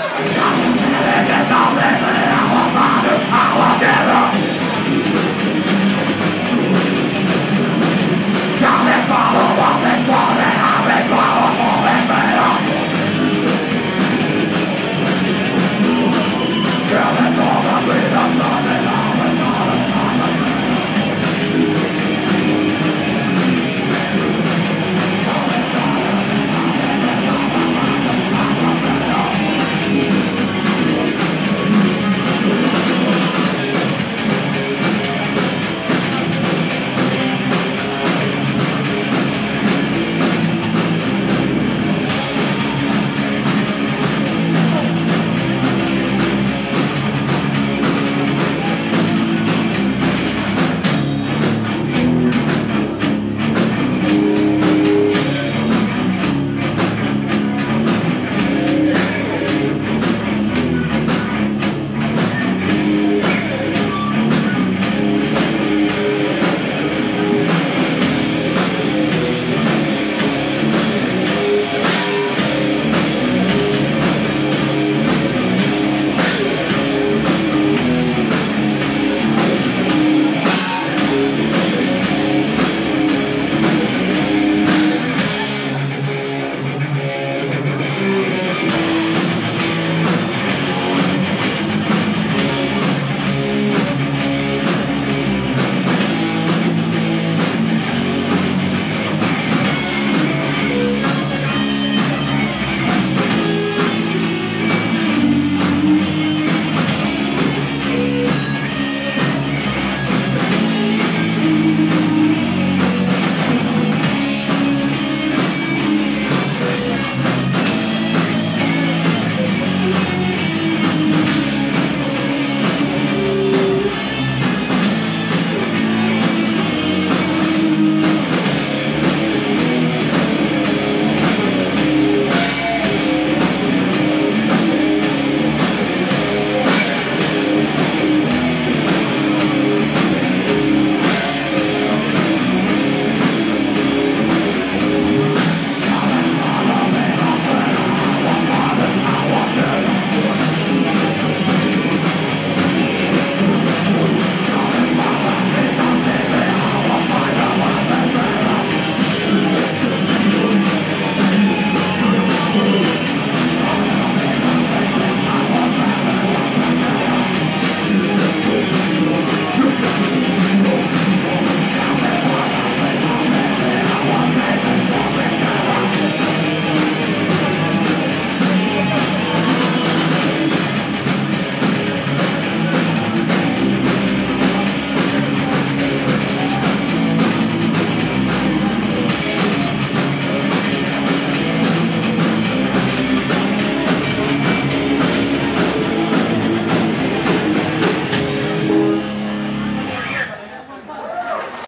Yeah.